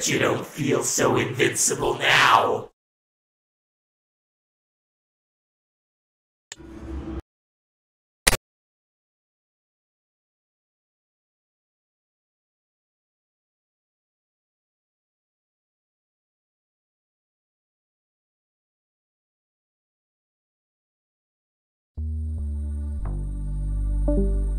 But you don't feel so invincible now. thank you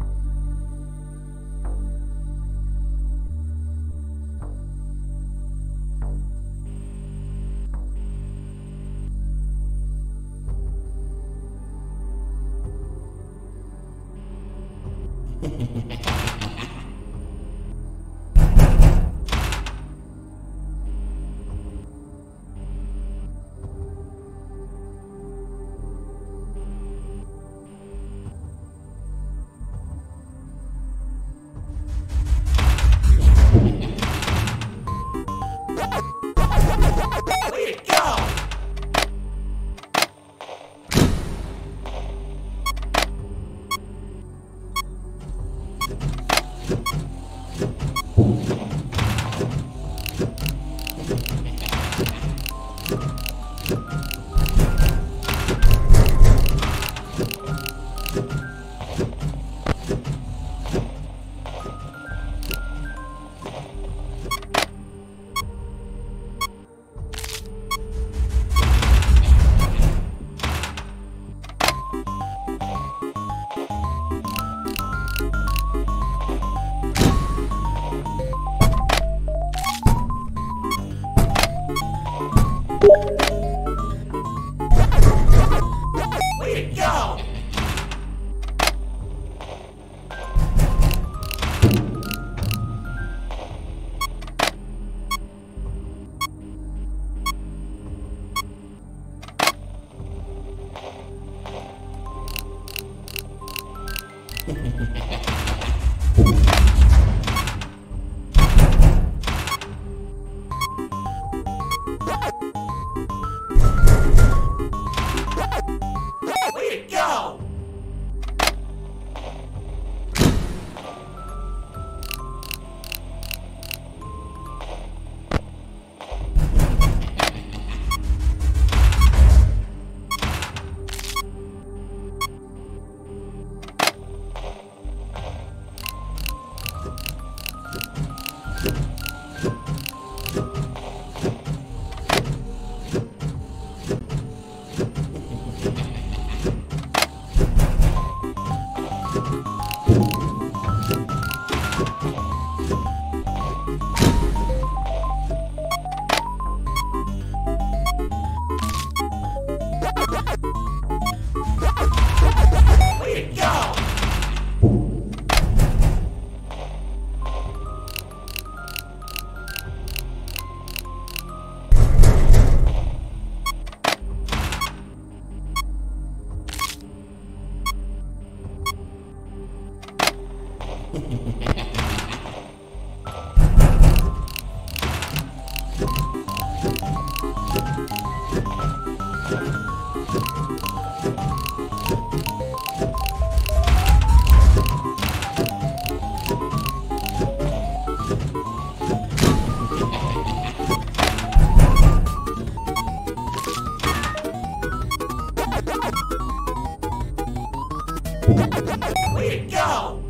Ha ha ha ha ha ha! To go!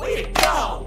Way to go!